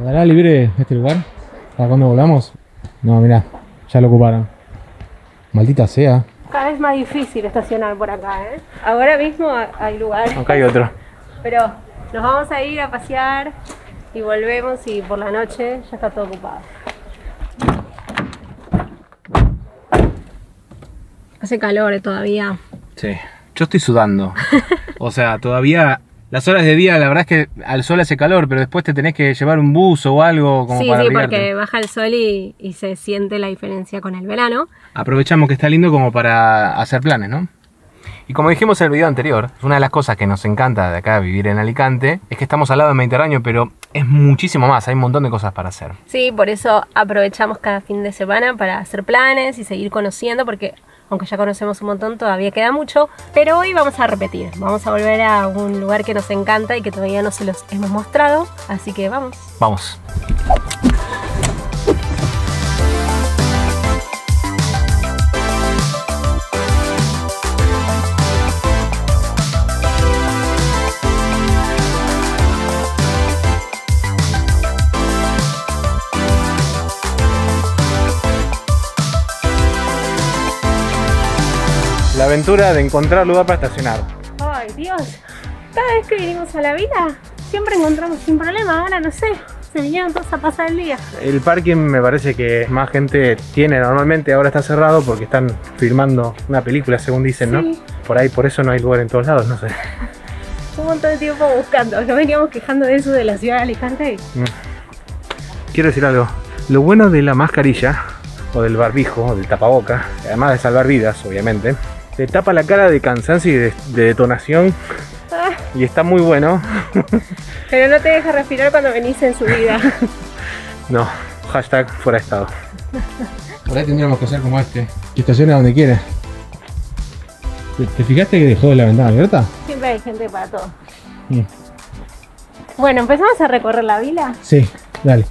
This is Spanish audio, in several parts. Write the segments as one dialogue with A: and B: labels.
A: ¿Quedará libre este lugar? ¿Para cuando volvamos? No, mirá, ya lo ocuparon. Maldita sea.
B: Cada vez más difícil estacionar por acá, ¿eh? Ahora mismo hay lugares.
A: Acá hay otro.
B: Pero nos vamos a ir a pasear y volvemos y por la noche ya está todo ocupado. Hace calor todavía.
A: Sí, yo estoy sudando. o sea, todavía las horas de día, la verdad es que al sol hace calor, pero después te tenés que llevar un buzo o algo como
B: sí,
A: para
B: Sí,
A: abrigarte.
B: porque baja el sol y, y se siente la diferencia con el verano.
A: Aprovechamos que está lindo como para hacer planes, ¿no? Y como dijimos en el video anterior, una de las cosas que nos encanta de acá vivir en Alicante es que estamos al lado del Mediterráneo, pero es muchísimo más, hay un montón de cosas para hacer.
B: Sí, por eso aprovechamos cada fin de semana para hacer planes y seguir conociendo, porque aunque ya conocemos un montón, todavía queda mucho. Pero hoy vamos a repetir, vamos a volver a un lugar que nos encanta y que todavía no se los hemos mostrado. Así que vamos.
A: Vamos. Aventura de encontrar lugar para estacionar.
B: Ay, Dios. Cada vez que vinimos a la vila, siempre encontramos sin problema. Ahora no sé, se vinieron todos a pasar el día.
A: El parking me parece que más gente tiene normalmente, ahora está cerrado porque están filmando una película, según dicen, ¿no?
B: Sí.
A: Por ahí, por eso no hay lugar en todos lados, no sé.
B: Un montón de tiempo buscando. Nos veníamos quejando de eso de la ciudad de Alicante.
A: Quiero decir algo. Lo bueno de la mascarilla, o del barbijo, o del tapaboca, además de salvar vidas, obviamente, te tapa la cara de cansancio y de, de detonación.
B: Ah,
A: Y está muy bueno.
B: pero no te deja respirar cuando venís en subida.
A: No, hashtag fuera de estado. Por ahí tendríamos que hacer como este. Que estaciona donde quiere. ¿Te, te fijaste que dejó la ventana abierta?
B: Siempre hay gente para todo.
A: Mm.
B: Bueno, empezamos a recorrer la vila.
A: Sí, dale.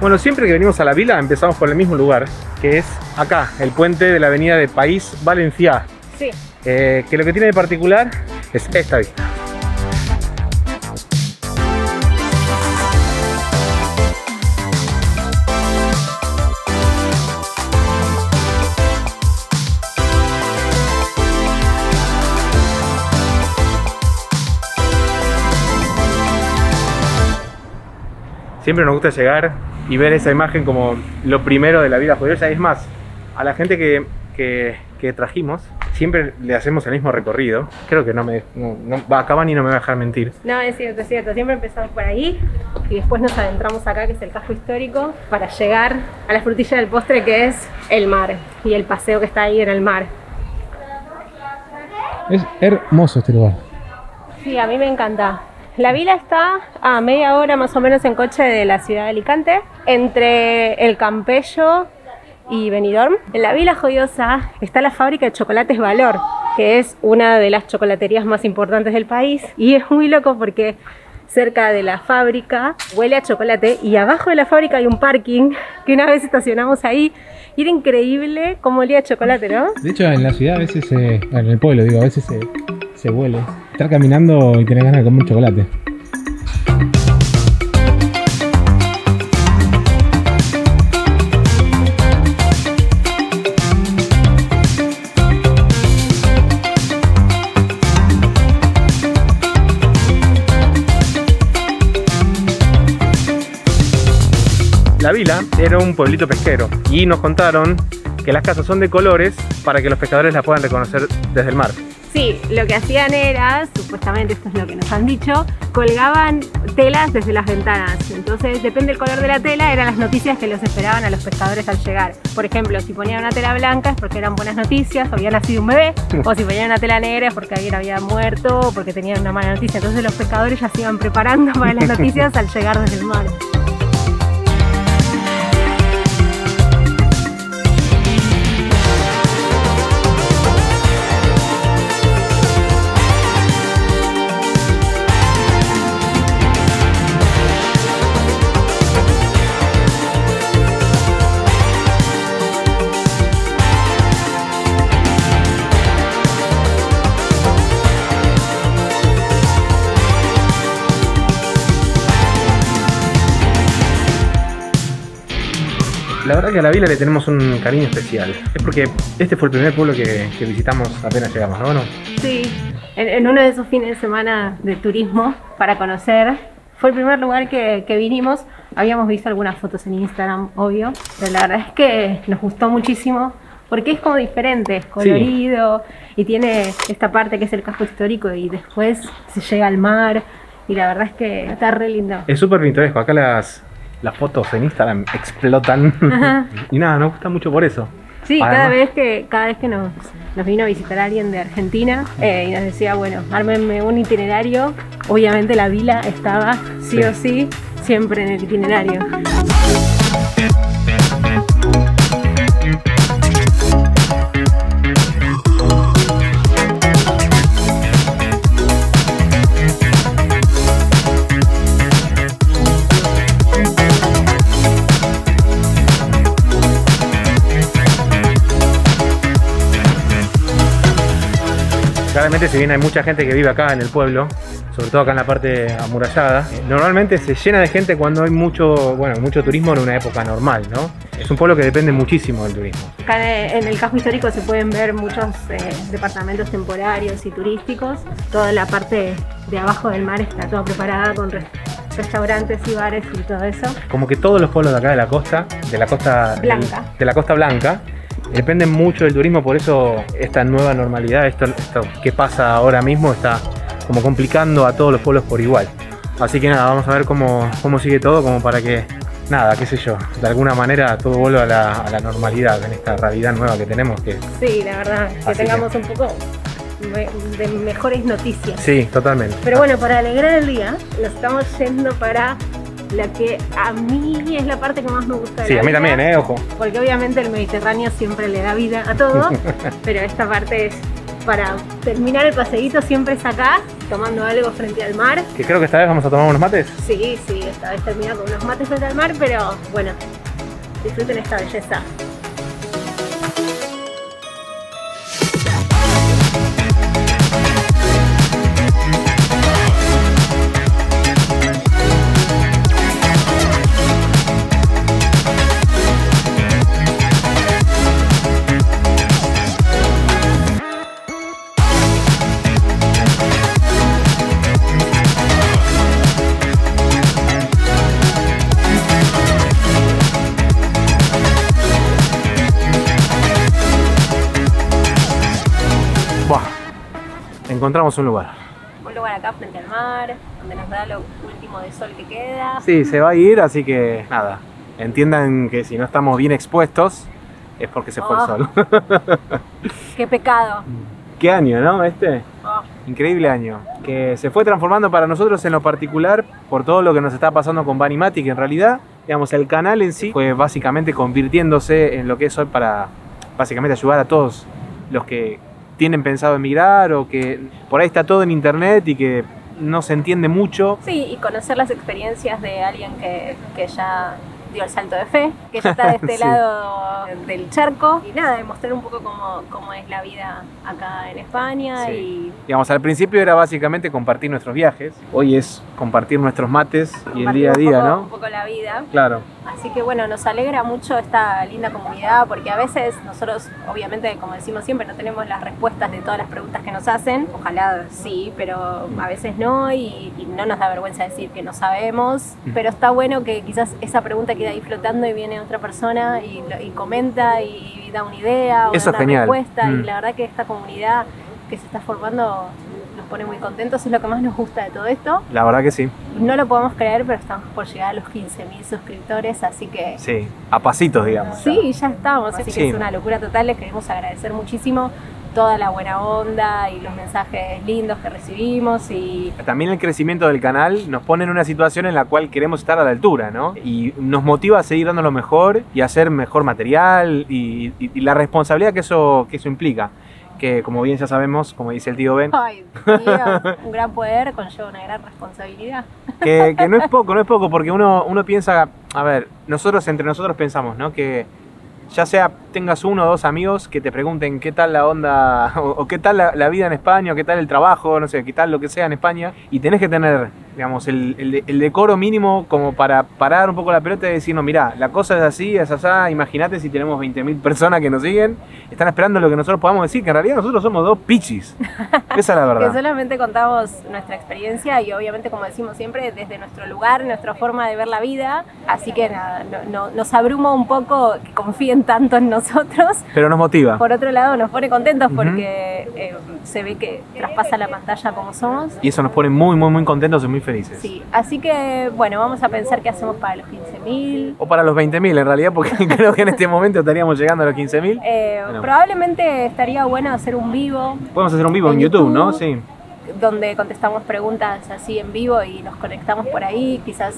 A: Bueno, siempre que venimos a la vila empezamos por el mismo lugar, que es acá, el puente de la avenida de País Valencià.
B: Sí.
A: Eh, que lo que tiene de particular es esta vista. Siempre nos gusta llegar y ver esa imagen como lo primero de la vida joyosa. Es más, a la gente que, que- que trajimos, siempre le hacemos el mismo recorrido. Creo que no me. No, no, va, Cavani no me va a dejar mentir.
B: No, es cierto, es cierto. Siempre empezamos por ahí y después nos adentramos acá, que es el casco histórico, para llegar a la frutilla del postre, que es el mar y el paseo que está ahí en el mar.
A: Es hermoso este lugar.
B: Sí, a mí me encanta. La vila está a media hora más o menos en coche de la ciudad de Alicante, entre el Campello y Benidorm. En la vila joyosa está la fábrica de chocolates Valor, que es una de las chocolaterías más importantes del país. Y es muy loco porque cerca de la fábrica huele a chocolate y abajo de la fábrica hay un parking que una vez estacionamos ahí y era increíble cómo olía chocolate, ¿no?
A: De hecho, en la ciudad a veces, en el pueblo, digo, a veces se huele. Estar caminando y tener ganas de comer chocolate. La vila era un pueblito pesquero y nos contaron que las casas son de colores para que los pescadores las puedan reconocer desde el mar.
B: Sí, lo que hacían era, supuestamente esto es lo que nos han dicho, colgaban telas desde las ventanas. Entonces, depende del color de la tela, eran las noticias que los esperaban a los pescadores al llegar. Por ejemplo, si ponían una tela blanca es porque eran buenas noticias, había nacido un bebé, o si ponían una tela negra es porque alguien había muerto, o porque tenían una mala noticia. Entonces los pescadores ya se iban preparando para las noticias al llegar desde el mar.
A: La verdad que a la vila le tenemos un cariño especial. Es porque este fue el primer pueblo que, que visitamos apenas llegamos, ¿no? ¿No?
B: Sí, en, en uno de esos fines de semana de turismo para conocer, fue el primer lugar que, que vinimos. Habíamos visto algunas fotos en Instagram, obvio, pero la verdad es que nos gustó muchísimo porque es como diferente, es colorido y tiene esta parte que es el casco histórico y después se llega al mar y la verdad es que está re lindo.
A: Es súper pintoresco. Acá las, las fotos en Instagram explotan.
B: Ajá.
A: y nada, nos gusta mucho por eso.
B: Sí, cada vez que cada vez que nos, nos vino a visitar alguien de Argentina eh, y nos decía, bueno, ármenme un itinerario, obviamente la vila estaba sí,
A: Sí.
B: o sí siempre en el itinerario.
A: Claramente, si bien hay mucha gente que vive acá en el pueblo, sobre todo acá en la parte amurallada, normalmente se llena de gente cuando hay mucho, bueno, mucho turismo en una época normal, ¿no? Es un pueblo que depende muchísimo del turismo.
B: Acá en el casco histórico se pueden ver muchos eh, departamentos temporarios y turísticos. Toda la parte de abajo del mar está toda preparada con re- restaurantes y bares y todo eso.
A: Como que todos los pueblos de acá de la costa, de la costa
B: Blanca.
A: de la costa blanca, dependen mucho del turismo, por eso esta nueva normalidad, esto, esto que pasa ahora mismo está como complicando a todos los pueblos por igual. Así que nada, vamos a ver cómo, cómo sigue todo, como para que, nada, qué sé yo, de alguna manera todo vuelva a la, a la normalidad en esta realidad nueva que tenemos, que
B: Sí, la verdad, que tengamos un poco de mejores noticias.
A: sí, totalmente.
B: Pero bueno, para alegrar el día, nos estamos yendo para la que a mí es la parte que más me gusta de
A: Sí,
B: la
A: a mí
B: vida,
A: también, ¿eh? Ojo.
B: Porque obviamente el Mediterráneo siempre le da vida a todo, pero esta parte es para terminar el paseíto siempre es acá, tomando algo frente al mar.
A: Que creo que esta vez vamos a tomar unos mates.
B: Sí, sí, esta vez termina con unos mates frente al mar, pero bueno, disfruten esta belleza.
A: Encontramos un lugar.
B: Un lugar acá frente al mar, donde nos da lo último de sol que queda.
A: Sí, se va a ir, así que nada. Entiendan que si no estamos bien expuestos es porque se fue
B: Oh.
A: el sol.
B: Qué pecado.
A: Qué año, ¿no? Este.
B: Oh.
A: Increíble año. Que se fue transformando para nosotros en lo particular por todo lo que nos está pasando con Banimatic. En realidad, digamos, el canal en sí fue básicamente convirtiéndose en lo que es hoy para básicamente ayudar a todos los que tienen pensado emigrar o que por ahí está todo en internet y que no se entiende mucho.
B: Sí, y conocer las experiencias de alguien que, que ya dio el salto de fe, que ya está de este
A: Sí.
B: lado del charco. Y nada, demostrar un poco cómo, cómo es la vida acá en España
A: Sí.
B: y
A: Digamos, al principio era básicamente compartir nuestros viajes. Hoy es compartir nuestros mates y el día a
B: un
A: día,
B: poco-
A: ¿no?
B: Un poco la vida.
A: Claro.
B: Así que bueno, nos alegra mucho esta linda comunidad porque a veces nosotros, obviamente, como decimos siempre, no tenemos las respuestas de todas las preguntas que nos hacen. Ojalá sí, pero a veces no y, y no nos da vergüenza decir que no sabemos.
A: Mm.
B: Pero está bueno que quizás esa pregunta queda ahí flotando y viene otra persona y, y comenta y, da una idea o
A: Eso
B: da una
A: genial.
B: respuesta. Y
A: Mm.
B: la verdad que esta comunidad que se está formando nos pone muy contentos, es lo que más nos gusta de todo esto.
A: La verdad que sí.
B: No lo podemos creer, pero estamos por llegar a los 15.000 suscriptores, así que
A: Sí. A pasitos, digamos.
B: Sí, ya estamos, así
A: Sí.
B: que es una locura total. Les queremos agradecer muchísimo toda la buena onda y los mensajes lindos que recibimos y
A: También el crecimiento del canal nos pone en una situación en la cual queremos estar a la altura, ¿no? Y nos motiva a seguir dando lo mejor y hacer mejor material y, y- y la responsabilidad que eso, que eso implica. Que como bien ya sabemos, como dice el tío Ben,
B: ay, Dios, un gran poder conlleva una gran responsabilidad.
A: que, que no es poco, no es poco, porque uno, uno piensa, a ver, nosotros entre nosotros pensamos, ¿no? Que ya sea tengas uno o dos amigos que te pregunten qué tal la onda, o, o qué tal la, la vida en España, o qué tal el trabajo, no sé, qué tal lo que sea en España, y tenés que tener digamos, el, el de- el decoro mínimo como para parar un poco la pelota y decir, no, mirá, la cosa es así, es así, imagínate si tenemos 20.000 personas que nos siguen, están esperando lo que nosotros podamos decir, que en realidad nosotros somos dos pichis. Esa es la
B: Que
A: verdad.
B: solamente contamos nuestra experiencia y obviamente, como decimos siempre, desde nuestro lugar, nuestra forma de ver la vida. Así que nada, no- no- nos abruma un poco que confíen tanto en nosotros.
A: Pero nos motiva.
B: Por otro lado, nos pone contentos
A: Ujú.
B: porque eh, se ve que traspasa la pantalla como somos.
A: Y eso nos pone muy, muy, muy contentos y muy felices.
B: Sí, así que bueno, vamos a pensar qué hacemos para los 15.000.
A: O para los 20.000 en realidad, porque creo que en este momento estaríamos llegando a los 15.000.
B: Eh,
A: Bueno.
B: Probablemente estaría bueno hacer un vivo
A: Podemos hacer un vivo en,
B: En
A: YouTube, ¿no? Sí.
B: donde contestamos preguntas así en vivo y nos conectamos por ahí, quizás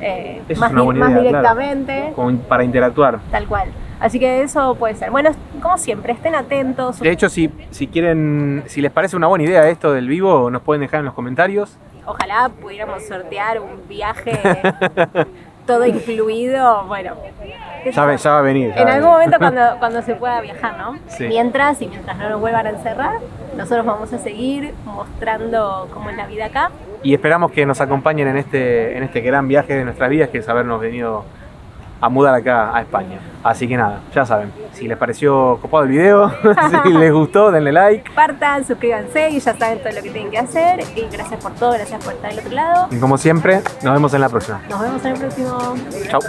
B: eh, más, di-
A: buena
B: más
A: idea,
B: directamente,
A: Como para interactuar.
B: tal cual. Así que eso puede ser. Bueno, como siempre, estén atentos.
A: De hecho, si, si quieren, si les parece una buena idea esto del vivo, nos pueden dejar en los comentarios.
B: Ojalá pudiéramos sortear un viaje todo incluido. Bueno,
A: Ya, ya va a venir.
B: en algún
A: venir.
B: momento cuando, cuando se pueda viajar, ¿no?
A: Sí.
B: Mientras y mientras no nos vuelvan a encerrar, nosotros vamos a seguir mostrando cómo es la vida acá.
A: Y esperamos que nos acompañen en este, en este gran viaje de nuestras vidas, que es habernos venido a mudar acá a España. Así que nada, ya saben, si les pareció copado el video, si les gustó, denle like.
B: Partan, suscríbanse y ya saben todo lo que tienen que hacer. Y gracias por todo, gracias por estar del otro lado.
A: Y como siempre, nos vemos en la próxima.
B: Nos vemos en el próximo.
A: Chao.